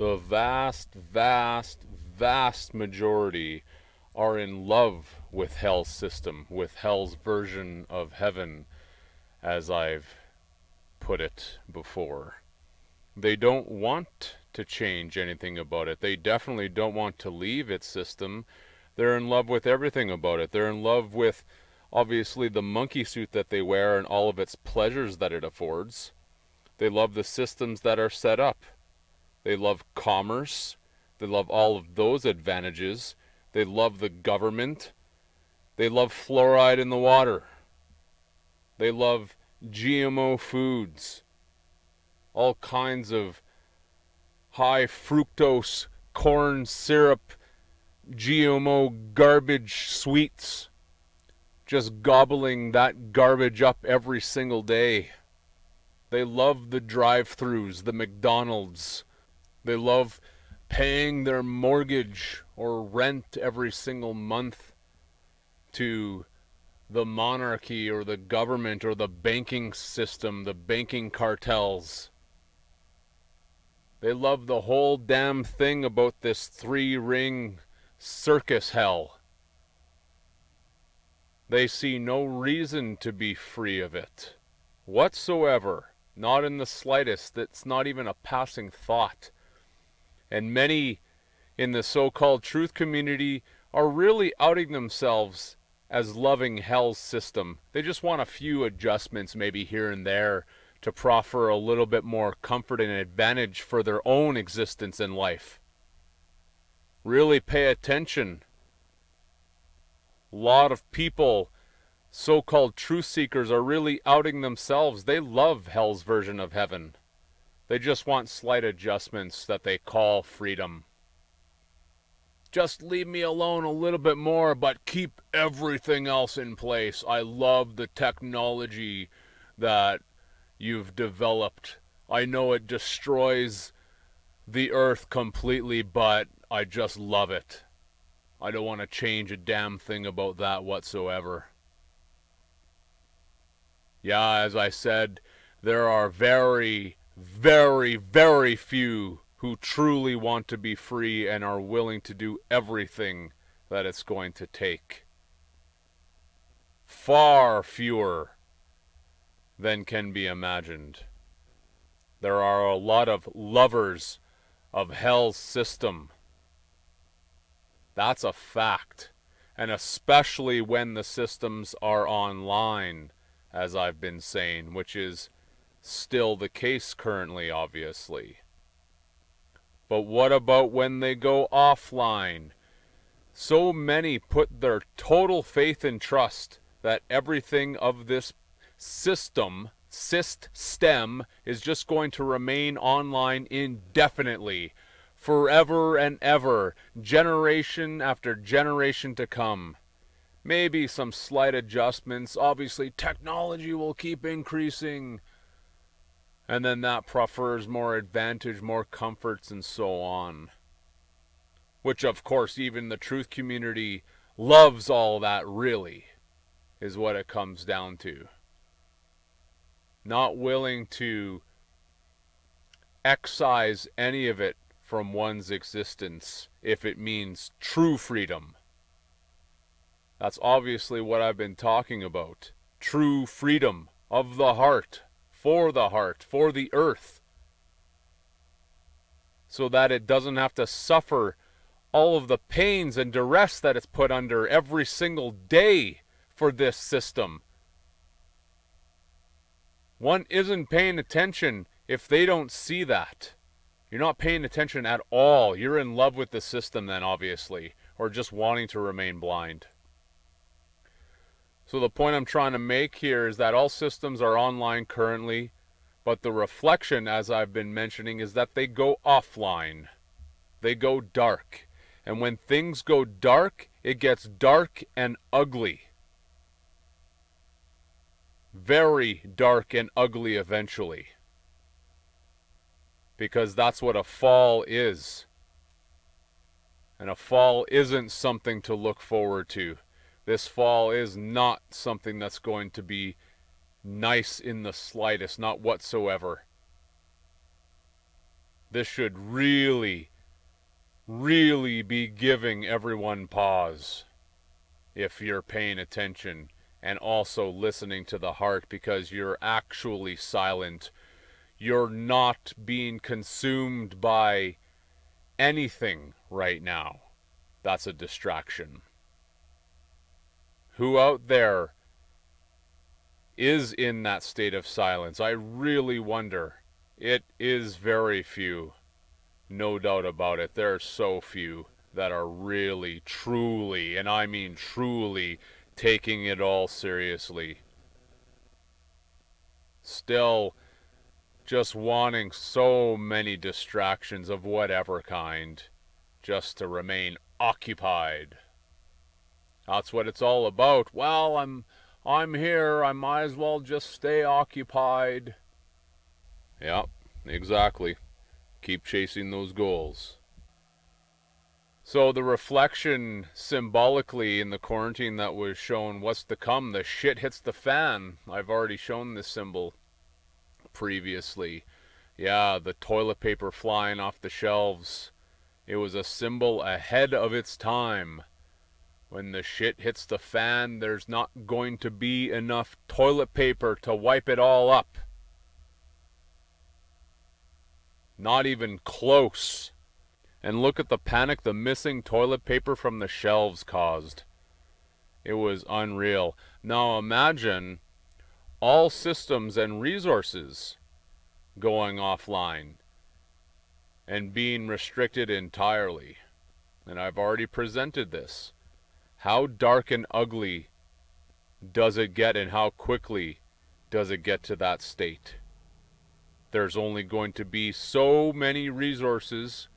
The vast, vast, vast majority are in love with Hell's system, with Hell's version of heaven, as I've put it before. They don't want to change anything about it. They definitely don't want to leave its system. They're in love with everything about it. They're in love with, obviously, the monkey suit that they wear and all of its pleasures that it affords. They love the systems that are set up. They love commerce. They love all of those advantages. They love the government. They love fluoride in the water. They love GMO foods. All kinds of high fructose corn syrup, GMO garbage sweets. Just gobbling that garbage up every single day. They love the drive throughs, the McDonald's. They love paying their mortgage or rent every single month to the monarchy or the government or the banking system, the banking cartels. They love the whole damn thing about this three ring circus hell. They see no reason to be free of it whatsoever, not in the slightest. It's not even a passing thought. And many in the so called truth community are really outing themselves as loving hell's system. They just want a few adjustments, maybe here and there, to proffer a little bit more comfort and advantage for their own existence in life. Really pay attention. A lot of people, so called truth seekers, are really outing themselves. They love hell's version of heaven. They just want slight adjustments that they call freedom. Just leave me alone a little bit more, but keep everything else in place. I love the technology that you've developed. I know it destroys the earth completely, but I just love it. I don't want to change a damn thing about that whatsoever. Yeah, as I said, there are very, very, very few who truly want to be free and are willing to do everything that it's going to take. Far fewer than can be imagined. There are a lot of lovers of hell's system. That's a fact. And especially when the systems are online, as I've been saying, which is still the case currently, obviously. But what about when they go offline? So many put their total faith and trust that everything of this system, syst stem, is just going to remain online indefinitely, forever and ever, generation after generation to come. Maybe some slight adjustments. Obviously, technology will keep increasing. And then that prefers more advantage, more comforts, and so on. Which, of course, even the truth community loves all that, really, is what it comes down to not willing to excise any of it from one's existence if it means true freedom. That's obviously what I've been talking about. True freedom of the heart, for the heart, for the earth. So that it doesn't have to suffer all of the pains and duress that it's put under every single day for this system one isn't paying attention if they don't see that. You're not paying attention at all. You're in love with the system, then, obviously, or just wanting to remain blind. So, the point I'm trying to make here is that all systems are online currently, but the reflection, as I've been mentioning, is that they go offline. They go dark. And when things go dark, it gets dark and ugly very dark and ugly eventually. Because that's what a fall is. And a fall isn't something to look forward to. This fall is not something that's going to be nice in the slightest, not whatsoever. This should really, really be giving everyone pause if you're paying attention and also listening to the heart because you're actually silent. You're not being consumed by anything right now. That's a distraction. Who out there is in that state of silence? I really wonder. It is very few. No doubt about it. There are so few that are really, truly, and I mean truly, taking it all seriously. Still, just wanting so many distractions of whatever kind, just to remain occupied. That's what it's all about. Well, I'm I'm here, I might as well just stay occupied. Yep, exactly. Keep chasing those goals. So the reflection symbolically in the quarantine that was shown, what's to come? The shit hits the fan. I've already shown this symbol previously. Yeah, the toilet paper flying off the shelves. It was a symbol ahead of its time. When the shit hits the fan, there's not going to be enough toilet paper to wipe it all up. Not even close. And look at the panic the missing toilet paper from the shelves caused. It was unreal. Now imagine all systems and resources going offline and being restricted entirely. And I've already presented this. How dark and ugly does it get and how quickly does it get to that state? There's only going to be so many resources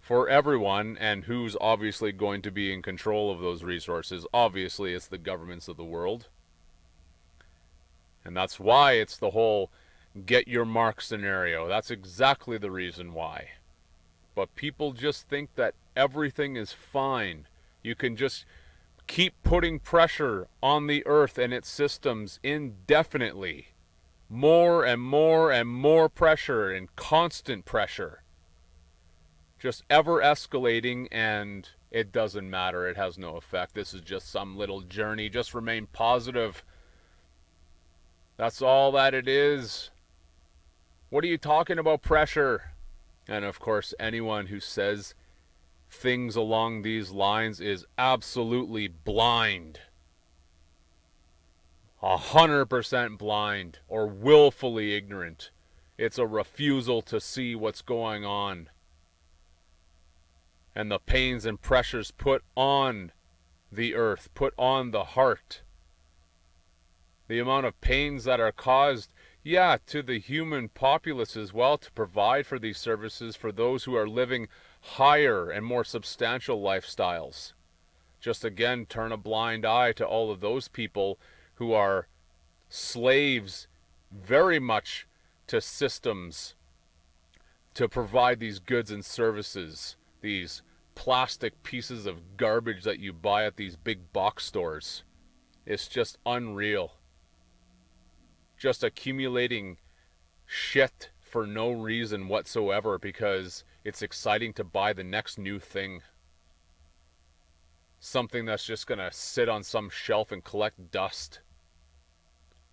for everyone and who's obviously going to be in control of those resources. Obviously, it's the governments of the world. And that's why it's the whole get your mark scenario. That's exactly the reason why. But people just think that everything is fine. You can just keep putting pressure on the earth and its systems indefinitely. More and more and more pressure and constant pressure just ever escalating and it doesn't matter. It has no effect. This is just some little journey. Just remain positive. That's all that it is. What are you talking about pressure? And of course, anyone who says things along these lines is absolutely blind. A hundred percent blind or willfully ignorant. It's a refusal to see what's going on and the pains and pressures put on the earth, put on the heart. The amount of pains that are caused, yeah, to the human populace as well to provide for these services for those who are living higher and more substantial lifestyles. Just again, turn a blind eye to all of those people who are slaves very much to systems to provide these goods and services these plastic pieces of garbage that you buy at these big box stores. It's just unreal. Just accumulating shit for no reason whatsoever because it's exciting to buy the next new thing. Something that's just going to sit on some shelf and collect dust.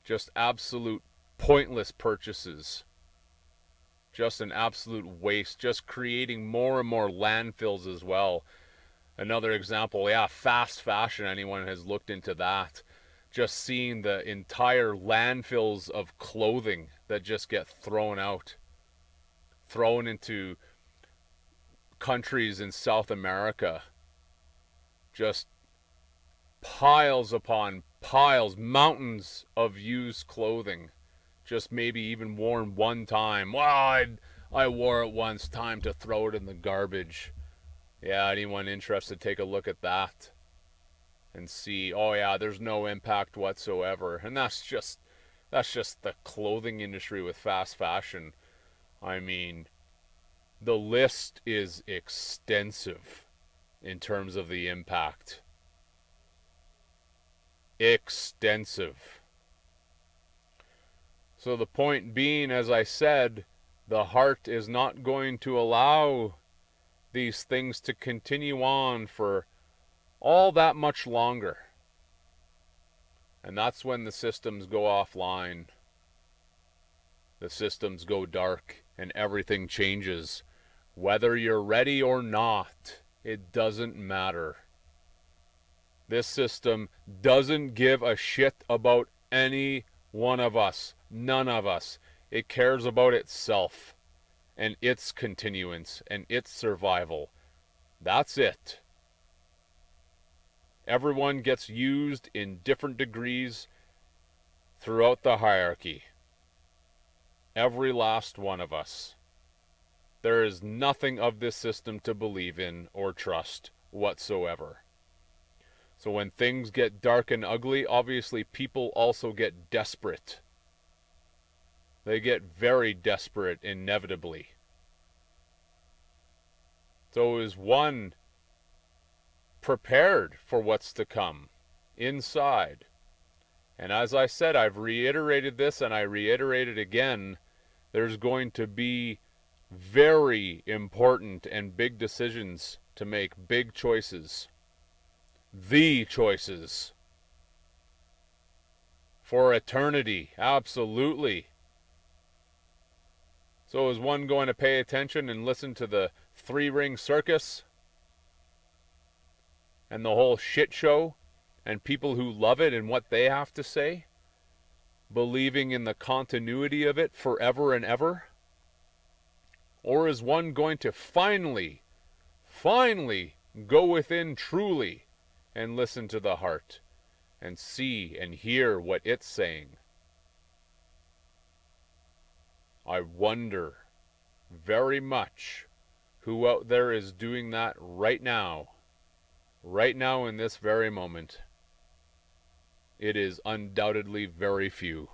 Just absolute pointless purchases just an absolute waste, just creating more and more landfills as well. Another example, yeah, fast fashion, anyone has looked into that. Just seeing the entire landfills of clothing that just get thrown out, thrown into countries in South America. Just piles upon piles, mountains of used clothing just maybe even worn one time. Well, I I wore it once. Time to throw it in the garbage. Yeah, anyone interested, take a look at that and see. Oh yeah, there's no impact whatsoever, and that's just that's just the clothing industry with fast fashion. I mean, the list is extensive in terms of the impact. Extensive. So the point being, as I said, The heart is not going to allow these things to continue on for all that much longer. And that's when the systems go offline. The systems go dark and everything changes. Whether you're ready or not, it doesn't matter. This system doesn't give a shit about any one of us. None of us. It cares about itself and its continuance and its survival. That's it. Everyone gets used in different degrees throughout the hierarchy. Every last one of us. There is nothing of this system to believe in or trust whatsoever. So when things get dark and ugly, obviously people also get desperate. They get very desperate inevitably. So is one prepared for what's to come inside. And as I said, I've reiterated this and I reiterate it again. There's going to be very important and big decisions to make, big choices. The choices. For eternity, absolutely. So is one going to pay attention and listen to the three ring circus? and the whole shit show and people who love it and what they have to say, believing in the continuity of it forever and ever? Or is one going to finally, finally go within truly and listen to the heart and see and hear what it's saying? I wonder very much who out there is doing that right now right now in this very moment, it is undoubtedly very few.